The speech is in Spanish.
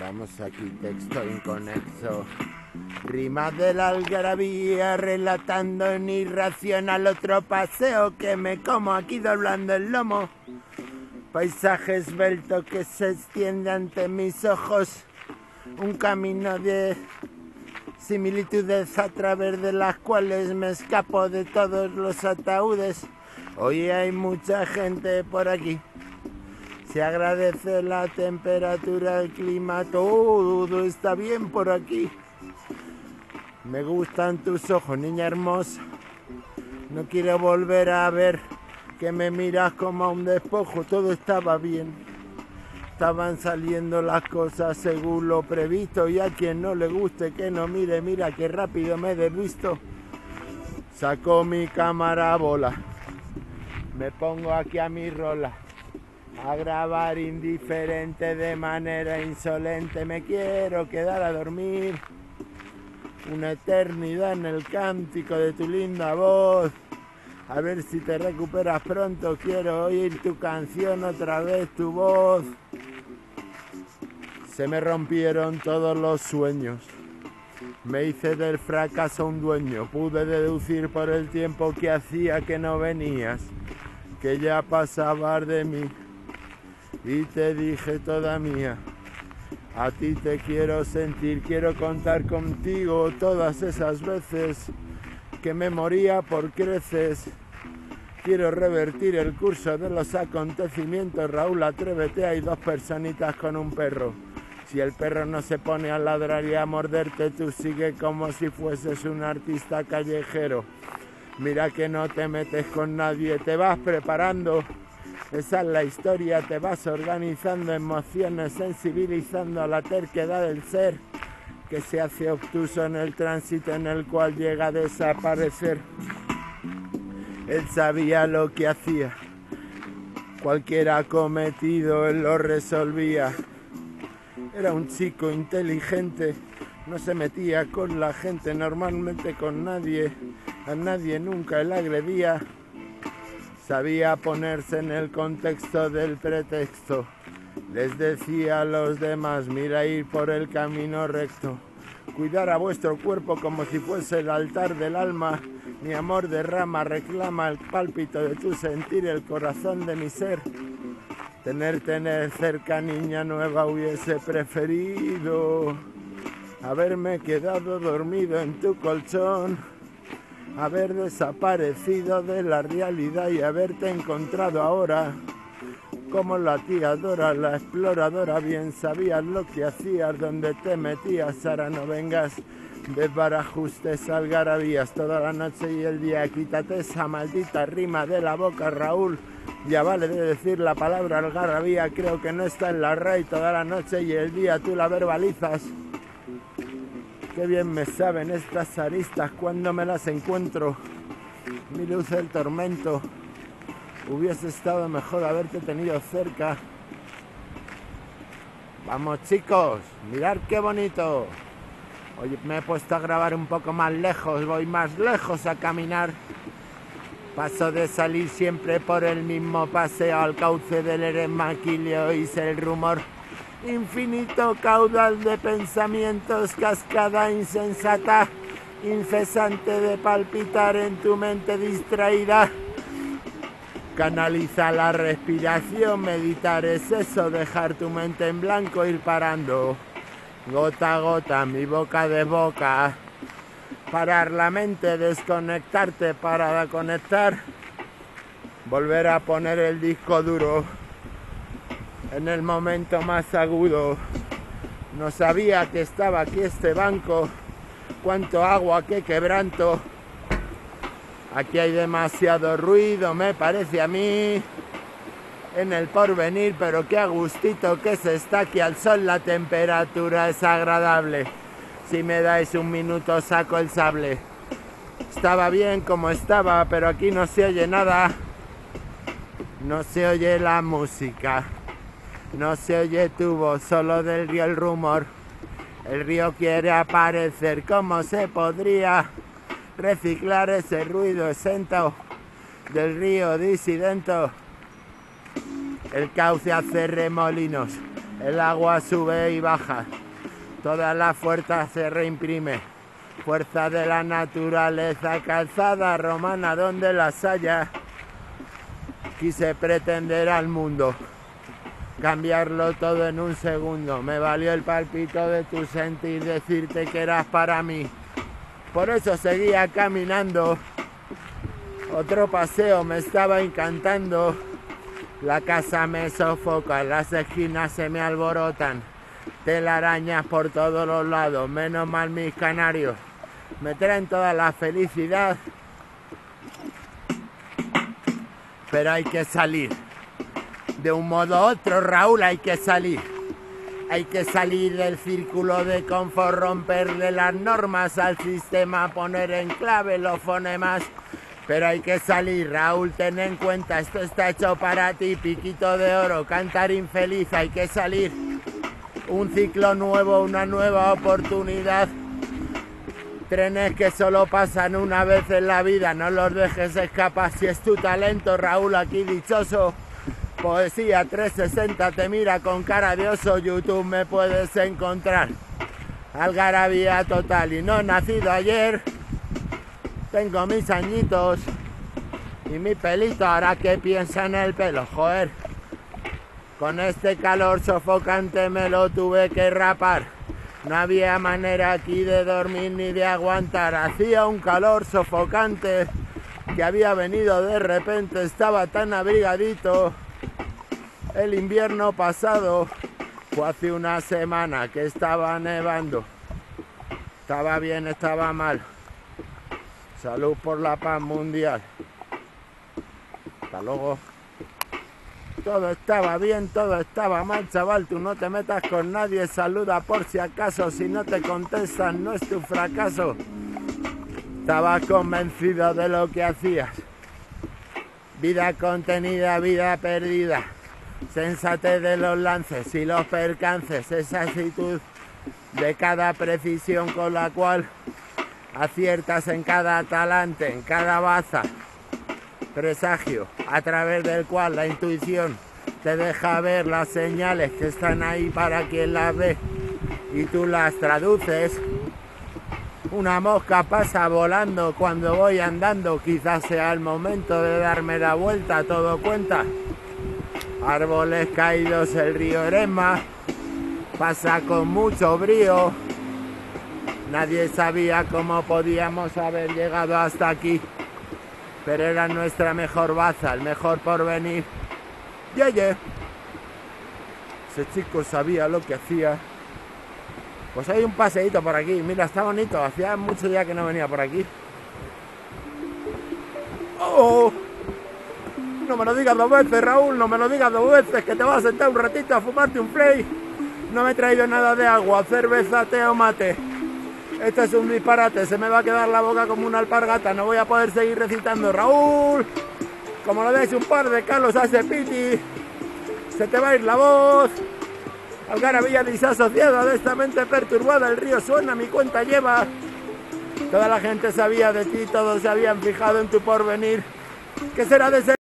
Vamos aquí, texto inconexo. Rima de la algarabía relatando en irracional otro paseo que me como aquí doblando el lomo. Paisaje esbelto que se extiende ante mis ojos. Un camino de similitudes a través de las cuales me escapo de todos los ataúdes. Hoy hay mucha gente por aquí. Se agradece la temperatura, el clima, todo está bien por aquí. Me gustan tus ojos, niña hermosa. No quiero volver a ver que me miras como a un despojo. Todo estaba bien. Estaban saliendo las cosas según lo previsto y a quien no le guste que no mire, mira que rápido me he desvisto. Saco mi cámara bola. Me pongo aquí a mi rola a grabar indiferente de manera insolente. Me quiero quedar a dormir una eternidad en el cántico de tu linda voz. A ver si te recuperas pronto, quiero oír tu canción otra vez, tu voz. Se me rompieron todos los sueños. Me hice del fracaso un dueño. Pude deducir por el tiempo que hacía que no venías, que ya pasabas de mí y te dije toda mía. A ti te quiero sentir, quiero contar contigo todas esas veces que me moría por creces. Quiero revertir el curso de los acontecimientos. Raúl, atrévete, hay dos personitas con un perro. Si el perro no se pone a ladrar y a morderte, tú sigue como si fueses un artista callejero. Mira que no te metes con nadie, te vas preparando esa es la historia, te vas organizando emociones, sensibilizando a la terquedad del ser que se hace obtuso en el tránsito en el cual llega a desaparecer. Él sabía lo que hacía, cualquier acometido él lo resolvía. Era un chico inteligente, no se metía con la gente, normalmente con nadie, a nadie nunca él agredía sabía ponerse en el contexto del pretexto. Les decía a los demás, mira ir por el camino recto. Cuidar a vuestro cuerpo como si fuese el altar del alma. Mi amor derrama, reclama el pálpito de tu sentir, el corazón de mi ser. Tener, tener cerca, niña nueva, hubiese preferido haberme quedado dormido en tu colchón haber desaparecido de la realidad y haberte encontrado ahora. Como la tía Dora, la exploradora, bien sabías lo que hacías, donde te metías, ahora no vengas de barajustes algarabías toda la noche y el día. Quítate esa maldita rima de la boca, Raúl. Ya vale de decir la palabra algarabía, creo que no está en la rey toda la noche y el día tú la verbalizas. Qué bien me saben estas aristas cuando me las encuentro. Mi luz del tormento. Hubiese estado mejor haberte tenido cerca. Vamos chicos, mirad qué bonito. Hoy me he puesto a grabar un poco más lejos, voy más lejos a caminar. Paso de salir siempre por el mismo paseo al cauce del Eremaquilio, hice el rumor infinito caudal de pensamientos, cascada insensata, incesante de palpitar en tu mente distraída. Canaliza la respiración, meditar es eso, dejar tu mente en blanco, ir parando, gota a gota, mi boca de boca. Parar la mente, desconectarte para conectar, volver a poner el disco duro en el momento más agudo. No sabía que estaba aquí este banco, cuánto agua, qué quebranto. Aquí hay demasiado ruido, me parece a mí. En el porvenir, pero qué agustito que se está aquí al sol, la temperatura es agradable. Si me dais un minuto saco el sable. Estaba bien como estaba, pero aquí no se oye nada. No se oye la música. No se oye tu voz, solo del río el rumor. El río quiere aparecer, ¿cómo se podría reciclar ese ruido exento del río disidento? El cauce hace remolinos, El agua sube y baja. Toda la fuerza se reimprime. Fuerza de la naturaleza, calzada romana donde las haya. Quise pretender al mundo cambiarlo todo en un segundo. Me valió el palpito de tu sentir decirte que eras para mí. Por eso seguía caminando. Otro paseo me estaba encantando. La casa me sofoca, las esquinas se me alborotan. Telarañas por todos los lados, menos mal mis canarios. Me traen toda la felicidad. Pero hay que salir de un modo u otro, Raúl, hay que salir. Hay que salir del círculo de confort, romperle las normas al sistema, poner en clave los fonemas. Pero hay que salir, Raúl, ten en cuenta, esto está hecho para ti, piquito de oro, cantar infeliz, hay que salir. Un ciclo nuevo, una nueva oportunidad. Trenes que solo pasan una vez en la vida, no los dejes escapar. Si es tu talento, Raúl, aquí dichoso. Poesía 360 te mira con cara de oso, YouTube me puedes encontrar. Algarabía total y no nacido ayer. Tengo mis añitos y mi pelito ahora que piensa en el pelo, joder. Con este calor sofocante me lo tuve que rapar. No había manera aquí de dormir ni de aguantar. Hacía un calor sofocante que había venido de repente. Estaba tan abrigadito el invierno pasado fue hace una semana que estaba nevando. Estaba bien, estaba mal. Salud por la paz mundial. Hasta luego. Todo estaba bien, todo estaba mal, chaval. Tú no te metas con nadie. Saluda por si acaso. Si no te contestan, no es tu fracaso. Estabas convencido de lo que hacías. Vida contenida, vida perdida sensatez de los lances y los percances, esa actitud de cada precisión con la cual aciertas en cada talante, en cada baza, presagio, a través del cual la intuición te deja ver las señales que están ahí para quien las ve. Y tú las traduces. Una mosca pasa volando cuando voy andando, quizás sea el momento de darme la vuelta, todo cuenta árboles caídos, el río Erema pasa con mucho brío. Nadie sabía cómo podíamos haber llegado hasta aquí, pero era nuestra mejor baza, el mejor porvenir. Yeye, ese chico sabía lo que hacía. Pues hay un paseíto por aquí, mira, está bonito, hacía mucho día que no venía por aquí. ¡Oh! No me lo digas dos veces, Raúl, no me lo digas dos veces, que te vas a sentar un ratito a fumarte un play. No me he traído nada de agua, cerveza, té o mate. Esto es un disparate, se me va a quedar la boca como una alpargata, no voy a poder seguir recitando. Raúl, como lo deis un par de Carlos ese piti, se te va a ir la voz. Algarabía disasociada de esta mente perturbada, el río suena, mi cuenta lleva. Toda la gente sabía de ti, todos se habían fijado en tu porvenir. ¿Qué será de ser?